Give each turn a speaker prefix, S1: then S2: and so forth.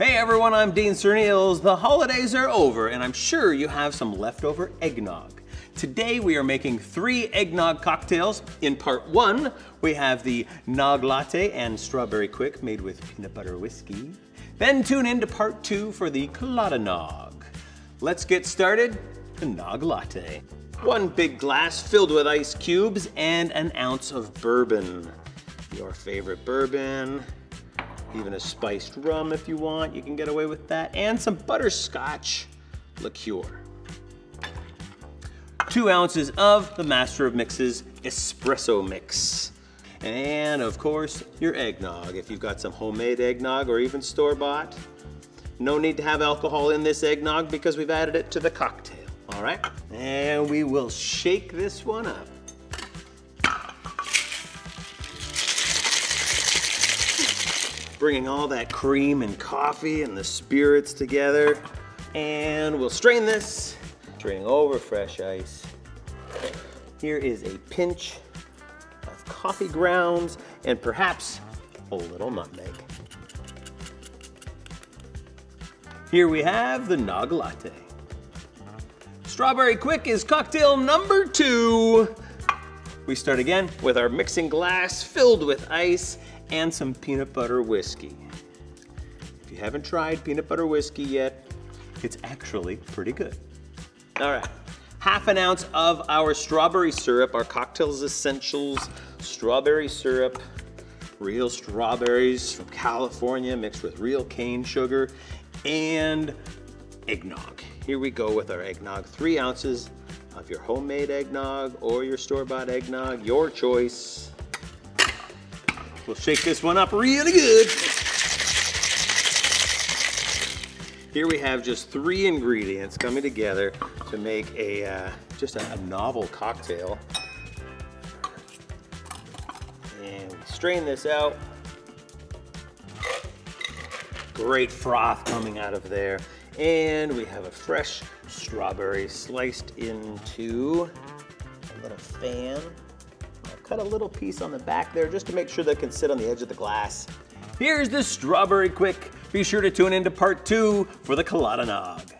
S1: Hey everyone, I'm Dean Cernils. The holidays are over and I'm sure you have some leftover eggnog. Today we are making three eggnog cocktails. In part one, we have the Nog Latte and Strawberry Quick made with peanut butter whiskey. Then tune in to part two for the Colada Nog. Let's get started, the Nog Latte. One big glass filled with ice cubes and an ounce of bourbon. Your favorite bourbon, even a spiced rum if you want, you can get away with that, and some butterscotch liqueur. Two ounces of the Master of Mixes espresso mix. And of course, your eggnog. If you've got some homemade eggnog or even store-bought, no need to have alcohol in this eggnog because we've added it to the cocktail, all right? And we will shake this one up. Bringing all that cream and coffee and the spirits together. And we'll strain this, draining over fresh ice. Here is a pinch of coffee grounds and perhaps a little nutmeg. Here we have the Nog Latte. Strawberry Quick is cocktail number two. We start again with our mixing glass filled with ice and some peanut butter whiskey. If you haven't tried peanut butter whiskey yet, it's actually pretty good. All right, half an ounce of our strawberry syrup, our cocktails essentials, strawberry syrup, real strawberries from California mixed with real cane sugar, and eggnog. Here we go with our eggnog, three ounces of your homemade eggnog or your store-bought eggnog, your choice. We'll shake this one up really good. Here we have just three ingredients coming together to make a uh, just a, a novel cocktail. And strain this out. Great froth coming out of there. And we have a fresh strawberry sliced into a little fan cut a little piece on the back there just to make sure that can sit on the edge of the glass. Here's the strawberry quick. Be sure to tune into part two for the Colada Nog.